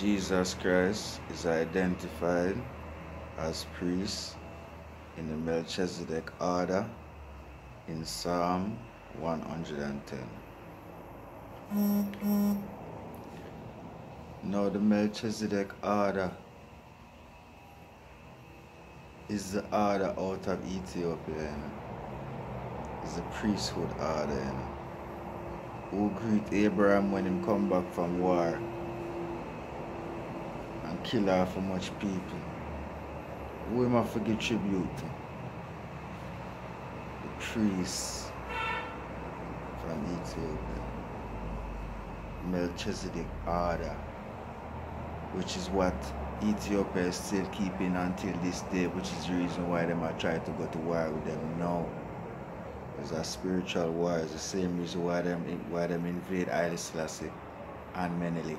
Jesus Christ is identified as priest in the Melchizedek order in Psalm 110. Now, the Melchizedek order is the order out of Ethiopia? It's the priesthood order? Who greet Abraham when he come back from war and kill off for much people. Who am I forget tribute to? The priests from Ethiopia. Melchizedek order, which is what Ethiopia is still keeping until this day, which is the reason why them are trying to go to war with them now. It's a spiritual war. It's the same reason why them why them invade Haile Selassie and Menelik.